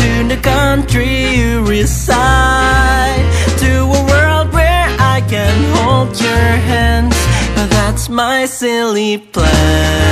to the country you reside, to a world where I can hold your hands. But that's my silly plan.